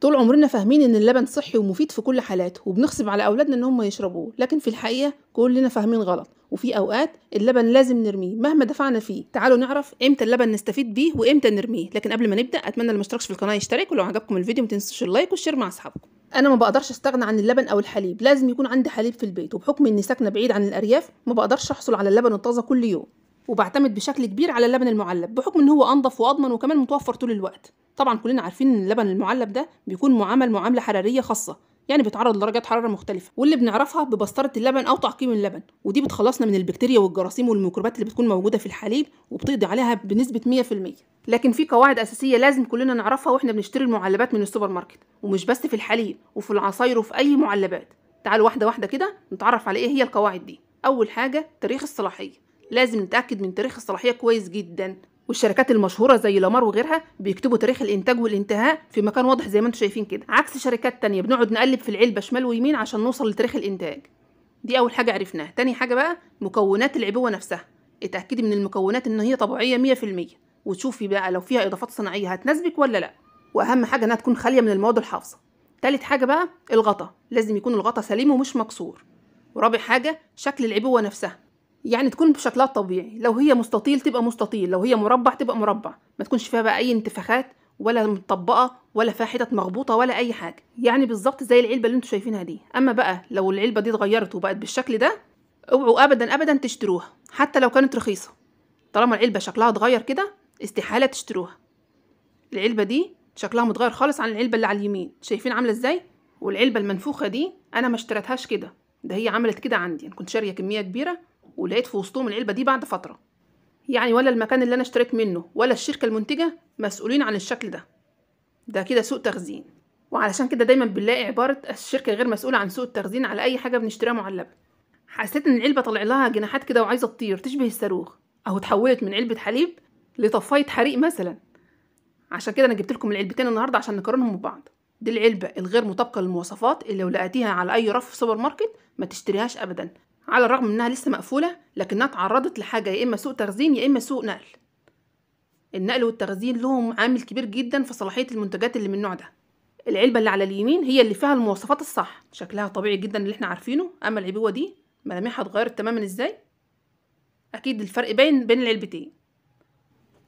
طول عمرنا فاهمين إن اللبن صحي ومفيد في كل حالاته وبنغصب على أولادنا إن هم يشربوه لكن في الحقيقة كلنا فاهمين غلط. وفي أوقات اللبن لازم نرميه مهما دفعنا فيه. تعالوا نعرف إمتى اللبن نستفيد بيه وإمتى نرميه. لكن قبل ما نبدأ أتمنى اللي مشتركش في القناة يشترك ولو عجبكم الفيديو ما تنسوش ال like وال share مع أصحابكم. أنا ما بقدرش أستغنى عن اللبن أو الحليب لازم يكون عندي حليب في البيت وبحكم إني ساكنة بعيد عن الأرياف ما بقدرش أحصل على اللبن الطازه كل يوم. وبعتمد بشكل كبير على اللبن المعلب بحكم إن هو أنضف وأضمن وكمان متوفر طول الوقت. طبعا كلنا عارفين إن اللبن المعلب ده بيكون معامل معاملة حرارية خاصة يعني بيتعرض لدرجات حرارة مختلفة. واللي بنعرفها ببسطرة اللبن أو تعقيم اللبن ودي بتخلصنا من البكتيريا والجراثيم والميكروبات اللي بتكون موجودة في الحليب وبتقضي عليها بنسبة 100% لكن في قواعد أساسية لازم كلنا نعرفها وإحنا بنشتري المعلبات من السوبر ماركت ومش بس في الحليب وفي العصاير وفي أي معلبات. تعالوا واحدة واحدة كده نتعرف على إيه هي القواعد دي. أول حاجة تاريخ الصلاحية. لازم نتأكد من تاريخ الصلاحية كويس جدا. والشركات المشهورة زي لامار وغيرها بيكتبوا تاريخ الإنتاج والإنتهاء في مكان واضح زي ما أنتم شايفين كده. عكس شركات تانية بنقعد نقلب في العلبة شمال ويمين عشان نوصل لتاريخ الإنتاج. دي أول حاجة عرفناها. تاني حاجة بقى مكونات العبوة نفسها. اتأكدي من المكونات إن هي طبيعية 100% وتشوفي بقى لو فيها إضافات صناعية هتناسبك ولا لأ. وأهم حاجة إنها تكون خالية من المواد الحافظة. تالت حاجة بقى الغطا. لازم يكون الغطا سليم ومش مكسور. ورابع حاجة شكل العبوة نفسها. يعني تكون بشكلها الطبيعي. لو هي مستطيل تبقى مستطيل لو هي مربع تبقى مربع. ما تكونش فيها بقى أي انتفاخات ولا مطبقة ولا فيها حتت مخبوطة ولا أي حاجة. يعني بالظبط زي العلبة اللي أنتوا شايفينها دي. أما بقى لو العلبة دي اتغيرت وبقت بالشكل ده اوعوا ابدا ابدا تشتروها. حتى لو كانت رخيصة. طالما العلبة شكلها اتغير كده استحالة تشتروها. العلبة دي شكلها متغير خالص عن العلبة اللي على اليمين. شايفين عاملة إزاي؟ والعلبة المنفوخة دي أنا ما اشتريتهاش كده. ده هي عملت كده عندي. أنا كنت شارية كمية كبيرة ولقيت في وسطهم العلبة دي بعد فترة. يعني ولا المكان اللي أنا اشتريت منه ولا الشركة المنتجة مسؤولين عن الشكل ده. ده كده سوء تخزين. وعلشان كده دايما بنلاقي عبارة الشركة غير مسؤولة عن سوء التخزين على أي حاجة بنشتريها معلبة. حسيت إن العلبة طلع لها جناحات كده وعايزة تطير تشبه الصاروخ أو اتحولت من علبة حليب لطفاية حريق مثلا. عشان كده أنا جبت لكم العلبتين النهارده عشان نقارنهم ببعض. دي العلبة الغير مطابقة للمواصفات اللي لو لقيتيها على أي رف في سوبر ماركت ما تشتريهاش ابدا. على الرغم إنها لسه مقفولة لكنها تعرضت لحاجة يا إما سوء تخزين يا إما سوء نقل. النقل والتخزين لهم عامل كبير جدا في صلاحية المنتجات اللي من النوع ده. العلبة اللي على اليمين هي اللي فيها المواصفات الصح. شكلها طبيعي جدا اللي إحنا عارفينه. أما العبوة دي ملامحها اتغيرت تماما إزاي أكيد الفرق باين بين العلبتين.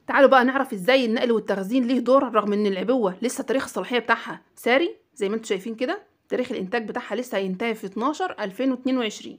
تعالوا بقى نعرف إزاي النقل والتخزين ليه دور رغم إن العبوة لسه تاريخ الصلاحية بتاعها ساري زي ما أنتم شايفين كده تاريخ الإنتاج بتاعها لسه هينتهي في 12 2022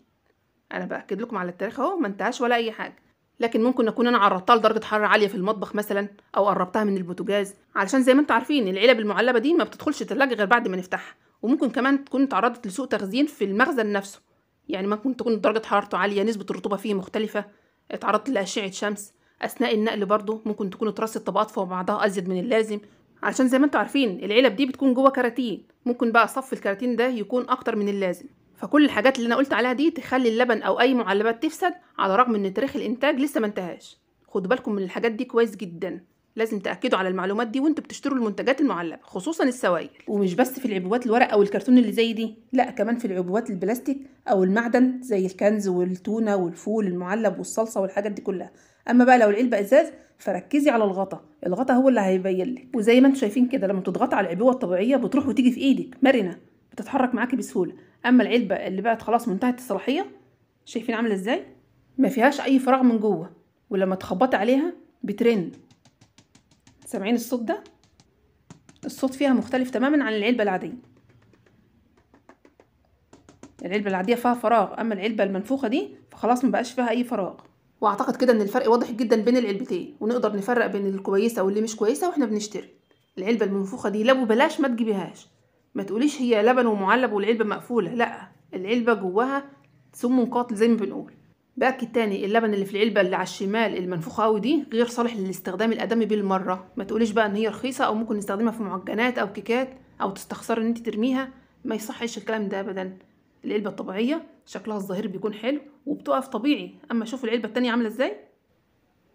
أنا بأكد لكم على التاريخ أهو ما انتهاش ولا أي حاجة. لكن ممكن أكون أنا عرضتها لدرجة حرارة عالية في المطبخ مثلا أو قربتها من البوتاجاز علشان زي ما أنتم عارفين العلب المعلبة دي ما بتدخلش الثلاجه غير بعد ما نفتحها. وممكن كمان تكون تعرضت لسوء تخزين في المخزن نفسه. يعني ممكن تكون درجة حرارته عالية نسبة الرطوبة فيه مختلفة. اتعرضت لأشعة شمس أثناء النقل برضه ممكن تكون اترصت طبقات فوق بعضها أزيد من اللازم. علشان زي ما أنتم عارفين العلب دي بتكون جوه كراتين. ممكن بقى صف الكراتين ده يكون أكتر من اللازم. فكل الحاجات اللي أنا قلت عليها دي تخلي اللبن أو أي معلبات تفسد على الرغم إن تاريخ الإنتاج لسه ما انتهاش. خدوا بالكم من الحاجات دي كويس جدا. لازم تأكدوا على المعلومات دي وأنتوا بتشتروا المنتجات المعلبة خصوصا السوائل. ومش بس في العبوات الورق أو الكرتون اللي زي دي لأ كمان في العبوات البلاستيك أو المعدن زي الكنز والتونة والفول المعلب والصلصة والحاجات دي كلها. أما بقى لو العلبه إزاز فركزي على الغطا. الغطا هو اللي هيبين لك. وزي ما أنتم شايفين كده لما بتضغطي على العبوة الطبيعية بتروح وتيجي في إيدك. مرنة. بتتحرك معاكي بسهولة. أما العلبة اللي بقت خلاص منتهيه الصلاحية شايفين عاملة إزاي؟ ما فيهاش أي فراغ من جوه ولما تخبطي عليها بترن. سامعين الصوت ده؟ الصوت فيها مختلف تماما عن العلبة العادية. العلبة العادية فيها فراغ أما العلبة المنفوخة دي فخلاص مبقاش فيها أي فراغ. وأعتقد كده إن الفرق واضح جدا بين العلبتين ونقدر نفرق بين الكويسة واللي مش كويسة وإحنا بنشتري. العلبة المنفوخة دي لا ببلاش ما تجيبيهاش. ما تقوليش هي لبن ومعلب والعلبة مقفولة لا العلبة جواها سم قاتل زي ما بنقول. بأكد تاني اللبن اللي في العلبة اللي على الشمال المنفوخة قوي دي غير صالح للاستخدام الادمي بالمرة. ما تقوليش بقى إن هي رخيصة أو ممكن نستخدمها في معجنات أو كيكات أو تستخسري إن أنت ترميها. ما يصحش الكلام ده ابدا. العلبة الطبيعية شكلها الظاهري بيكون حلو وبتقف طبيعي. أما شوف العلبة التانية عاملة إزاي.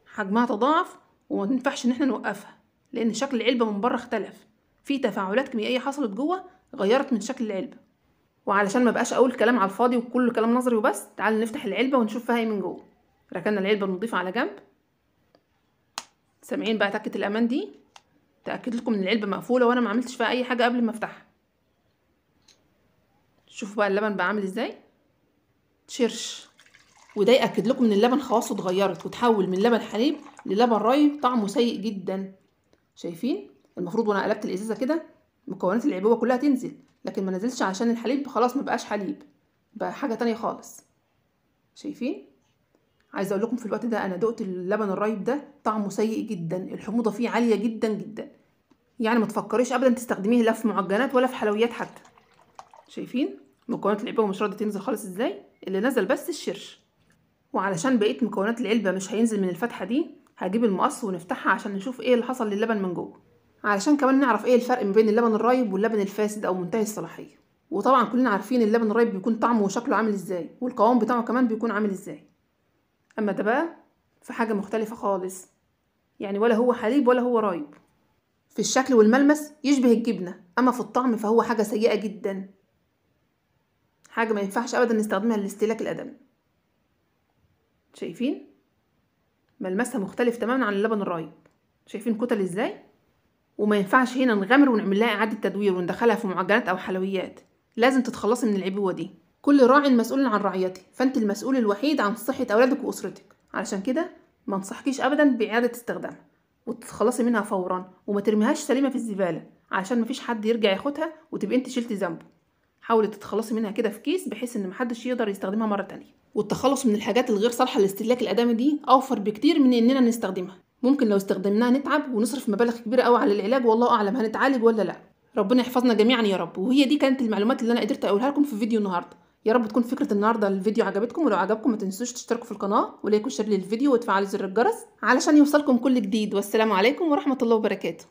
حجمها تضاعف وما ينفعش إن إحنا نوقفها لأن شكل العلبة من بره اختلف. في تفاعلات كيميائية حصلت جوه غيرت من شكل العلبة. وعلشان ما بقاش أقول كلام على الفاضي وكله كلام نظري وبس تعال نفتح العلبة ونشوف فيها إيه من جوه. ركننا العلبة النضيفه على جنب. سامعين بقى تكة الأمان دي؟ تأكد لكم إن العلبة مقفولة وأنا ما عملتش فيها أي حاجة قبل ما أفتحها. شوفوا بقى اللبن بقى عامل إزاي. تشرش. وده يأكد لكم إن اللبن خواصه اتغيرت وتحول من لبن حليب للبن رايب طعمه سيء جدا. شايفين؟ المفروض وأنا قلبت الازازه كده مكونات العبوه كلها تنزل لكن ما نزلش عشان الحليب خلاص ما بقاش حليب بقى حاجة تانية خالص. شايفين؟ عايزه أقول لكم في الوقت ده أنا دقت اللبن الرايب ده طعمه سيء جدا الحموضه فيه عاليه جدا جدا. يعني ما تفكريش ابدا تستخدميه لا في معجنات ولا في حلويات حتى. شايفين؟ مكونات العلبه مش راضيه تنزل خالص إزاي؟ اللي نزل بس الشرش. وعلشان بقيه مكونات العلبه مش هينزل من الفتحه دي هجيب المقص ونفتحها عشان نشوف إيه اللي حصل للبن من جوه. علشان كمان نعرف إيه الفرق ما بين اللبن الرايب واللبن الفاسد أو منتهي الصلاحية. وطبعا كلنا عارفين اللبن الرايب بيكون طعمه وشكله عامل إزاي والقوام بتاعه كمان بيكون عامل إزاي. أما ده بقى في حاجة مختلفة خالص يعني ولا هو حليب ولا هو رايب. في الشكل والملمس يشبه الجبنة أما في الطعم فهو حاجة سيئة جدا. حاجة ما ينفعش ابدا نستخدمها للاستهلاك الادمي شايفين؟ ملمسها مختلف تماما عن اللبن الرايب. شايفين كتل إزاي؟ وما ينفعش هنا نغامر ونعمل لها إعادة تدوير وندخلها في معجنات أو حلويات. لازم تتخلصي من العبوه دي. كل راع مسؤول عن رعيته فأنت المسؤول الوحيد عن صحة أولادك وأسرتك. علشان كده ما انصحكيش ابدا بإعادة استخدامها وتتخلصي منها فورا وما ترميهاش سليمة في الزبالة علشان مفيش حد يرجع ياخدها وتبقي أنت شلتي ذنبه. حاولي تتخلصي منها كده في كيس بحيث إن محدش يقدر يستخدمها مرة تانية. والتخلص من الحاجات الغير صالحة للاستهلاك الآدمي دي أوفر بكتير من إننا نستخدمها. ممكن لو استخدمناها نتعب ونصرف مبالغ كبيرة قوي على العلاج والله أعلم هنتعالج ولا لأ. ربنا يحفظنا جميعا يا رب. وهي دي كانت المعلومات اللي أنا قدرت أقولها لكم في فيديو النهارده. يا رب تكون فكرة النهارده الفيديو عجبتكم ولو عجبكم ما تنسوش تشتركوا في القناة ولايكوا وشير للفيديو وتفعلوا زر الجرس علشان يوصلكم كل جديد. والسلام عليكم ورحمة الله وبركاته.